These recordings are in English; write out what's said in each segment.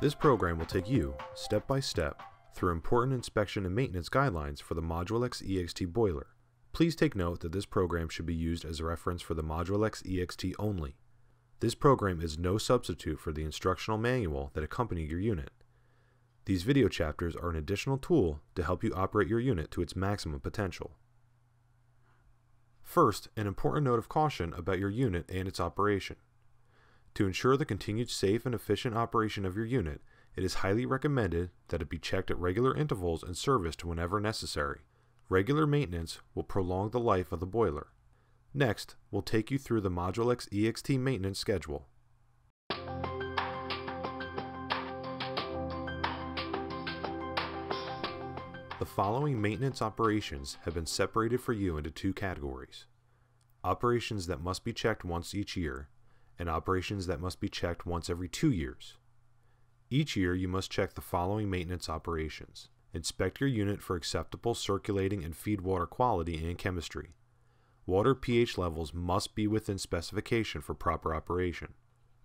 This program will take you, step by step, through important inspection and maintenance guidelines for the Modulex EXT boiler. Please take note that this program should be used as a reference for the Modulex EXT only. This program is no substitute for the instructional manual that accompany your unit. These video chapters are an additional tool to help you operate your unit to its maximum potential. First, an important note of caution about your unit and its operation. To ensure the continued safe and efficient operation of your unit, it is highly recommended that it be checked at regular intervals and serviced whenever necessary. Regular maintenance will prolong the life of the boiler. Next, we'll take you through the Modulex EXT maintenance schedule. The following maintenance operations have been separated for you into two categories. Operations that must be checked once each year, and operations that must be checked once every two years. Each year you must check the following maintenance operations. Inspect your unit for acceptable circulating and feed water quality and chemistry. Water pH levels must be within specification for proper operation.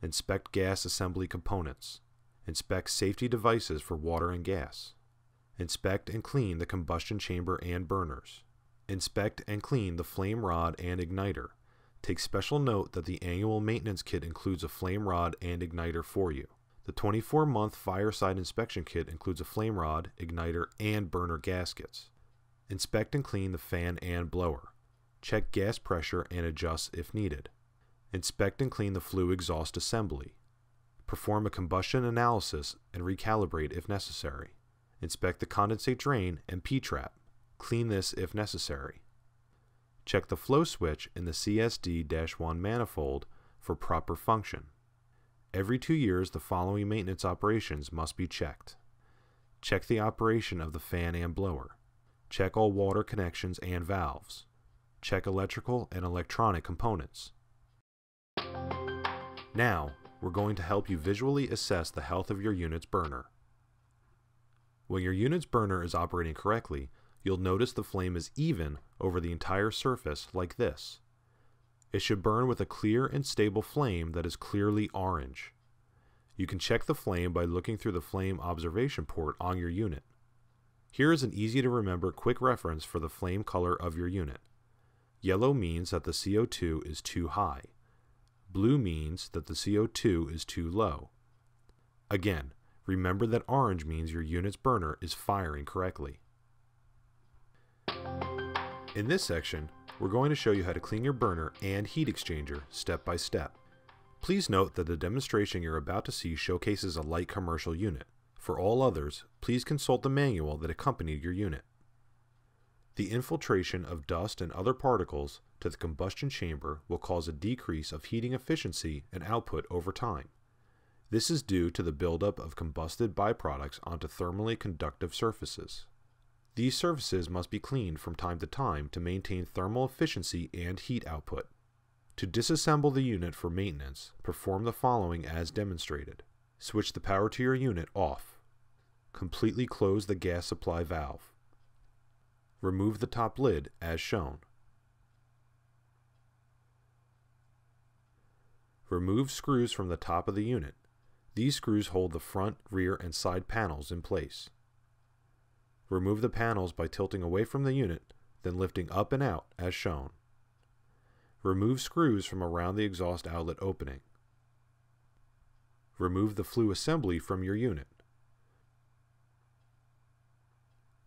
Inspect gas assembly components. Inspect safety devices for water and gas. Inspect and clean the combustion chamber and burners. Inspect and clean the flame rod and igniter. Take special note that the annual maintenance kit includes a flame rod and igniter for you. The 24 month fireside inspection kit includes a flame rod, igniter, and burner gaskets. Inspect and clean the fan and blower. Check gas pressure and adjust if needed. Inspect and clean the flue exhaust assembly. Perform a combustion analysis and recalibrate if necessary. Inspect the condensate drain and P-trap. Clean this if necessary. Check the flow switch in the CSD-1 manifold for proper function. Every two years, the following maintenance operations must be checked. Check the operation of the fan and blower. Check all water connections and valves. Check electrical and electronic components. Now, we're going to help you visually assess the health of your unit's burner. When your unit's burner is operating correctly, you'll notice the flame is even over the entire surface like this. It should burn with a clear and stable flame that is clearly orange. You can check the flame by looking through the flame observation port on your unit. Here is an easy to remember quick reference for the flame color of your unit. Yellow means that the CO2 is too high. Blue means that the CO2 is too low. Again, remember that orange means your unit's burner is firing correctly. In this section, we're going to show you how to clean your burner and heat exchanger step by step. Please note that the demonstration you're about to see showcases a light commercial unit. For all others, please consult the manual that accompanied your unit. The infiltration of dust and other particles to the combustion chamber will cause a decrease of heating efficiency and output over time. This is due to the buildup of combusted byproducts onto thermally conductive surfaces. These surfaces must be cleaned from time to time to maintain thermal efficiency and heat output. To disassemble the unit for maintenance, perform the following as demonstrated. Switch the power to your unit off. Completely close the gas supply valve. Remove the top lid as shown. Remove screws from the top of the unit. These screws hold the front, rear, and side panels in place. Remove the panels by tilting away from the unit, then lifting up and out as shown. Remove screws from around the exhaust outlet opening. Remove the flue assembly from your unit.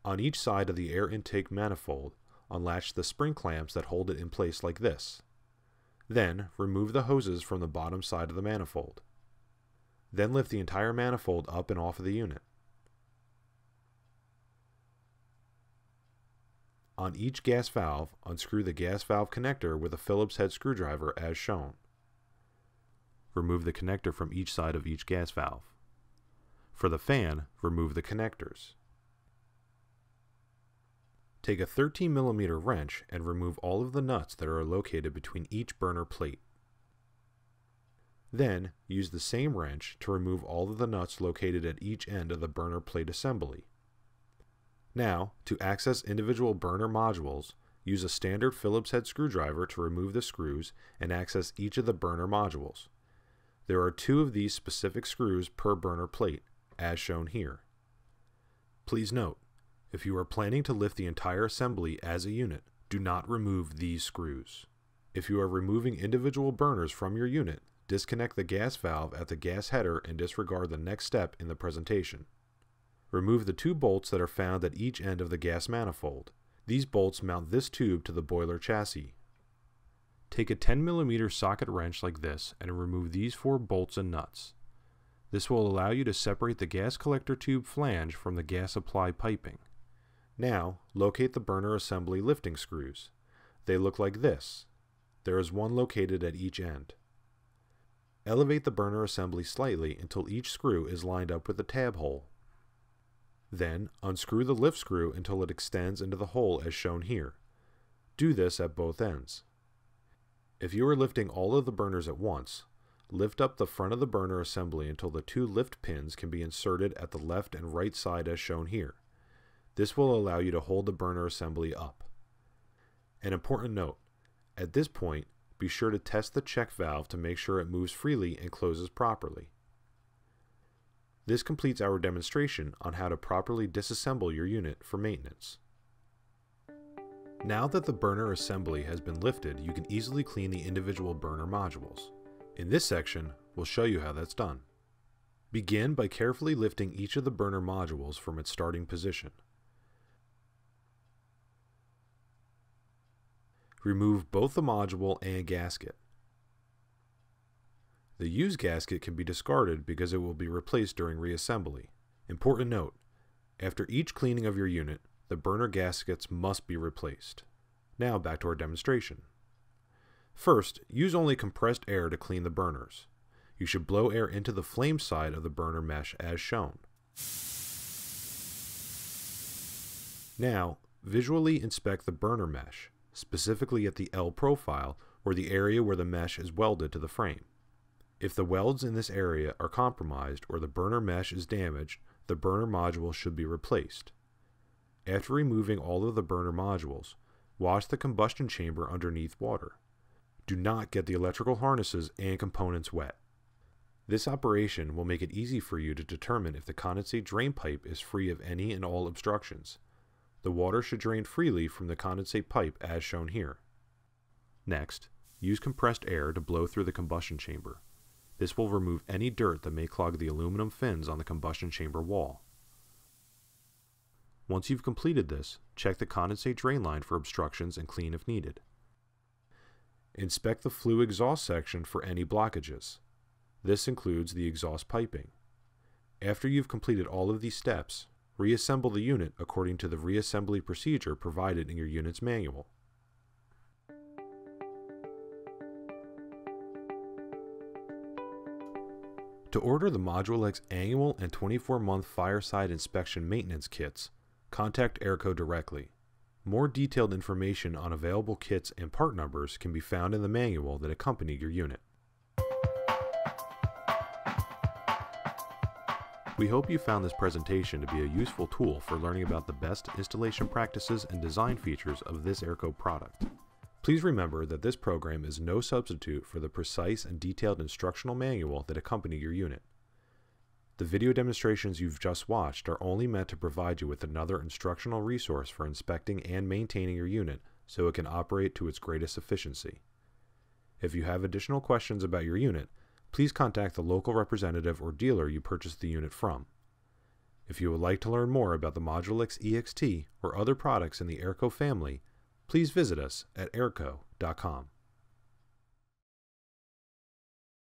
On each side of the air intake manifold, unlatch the spring clamps that hold it in place like this. Then, remove the hoses from the bottom side of the manifold. Then lift the entire manifold up and off of the unit. On each gas valve, unscrew the gas valve connector with a Phillips head screwdriver as shown. Remove the connector from each side of each gas valve. For the fan, remove the connectors. Take a 13 mm wrench and remove all of the nuts that are located between each burner plate. Then, use the same wrench to remove all of the nuts located at each end of the burner plate assembly. Now, to access individual burner modules, use a standard Phillips head screwdriver to remove the screws and access each of the burner modules. There are two of these specific screws per burner plate, as shown here. Please note, if you are planning to lift the entire assembly as a unit, do not remove these screws. If you are removing individual burners from your unit, disconnect the gas valve at the gas header and disregard the next step in the presentation. Remove the two bolts that are found at each end of the gas manifold. These bolts mount this tube to the boiler chassis. Take a 10mm socket wrench like this and remove these four bolts and nuts. This will allow you to separate the gas collector tube flange from the gas supply piping. Now, locate the burner assembly lifting screws. They look like this. There is one located at each end. Elevate the burner assembly slightly until each screw is lined up with the tab hole. Then, unscrew the lift screw until it extends into the hole as shown here. Do this at both ends. If you are lifting all of the burners at once, lift up the front of the burner assembly until the two lift pins can be inserted at the left and right side as shown here. This will allow you to hold the burner assembly up. An important note, at this point, be sure to test the check valve to make sure it moves freely and closes properly. This completes our demonstration on how to properly disassemble your unit for maintenance. Now that the burner assembly has been lifted, you can easily clean the individual burner modules. In this section, we'll show you how that's done. Begin by carefully lifting each of the burner modules from its starting position. Remove both the module and gasket. The used gasket can be discarded because it will be replaced during reassembly. Important note, after each cleaning of your unit, the burner gaskets must be replaced. Now back to our demonstration. First, use only compressed air to clean the burners. You should blow air into the flame side of the burner mesh as shown. Now, visually inspect the burner mesh specifically at the L profile or the area where the mesh is welded to the frame. If the welds in this area are compromised or the burner mesh is damaged, the burner module should be replaced. After removing all of the burner modules, wash the combustion chamber underneath water. Do not get the electrical harnesses and components wet. This operation will make it easy for you to determine if the condensate drain pipe is free of any and all obstructions. The water should drain freely from the condensate pipe as shown here. Next, use compressed air to blow through the combustion chamber. This will remove any dirt that may clog the aluminum fins on the combustion chamber wall. Once you've completed this, check the condensate drain line for obstructions and clean if needed. Inspect the flue exhaust section for any blockages. This includes the exhaust piping. After you've completed all of these steps, Reassemble the unit according to the reassembly procedure provided in your unit's manual. To order the Modulex annual and 24-month fireside inspection maintenance kits, contact AERCO directly. More detailed information on available kits and part numbers can be found in the manual that accompany your unit. We hope you found this presentation to be a useful tool for learning about the best installation practices and design features of this AERCO product. Please remember that this program is no substitute for the precise and detailed instructional manual that accompany your unit. The video demonstrations you've just watched are only meant to provide you with another instructional resource for inspecting and maintaining your unit so it can operate to its greatest efficiency. If you have additional questions about your unit, please contact the local representative or dealer you purchased the unit from. If you would like to learn more about the Modulex EXT or other products in the AERCO family, please visit us at aerco.com.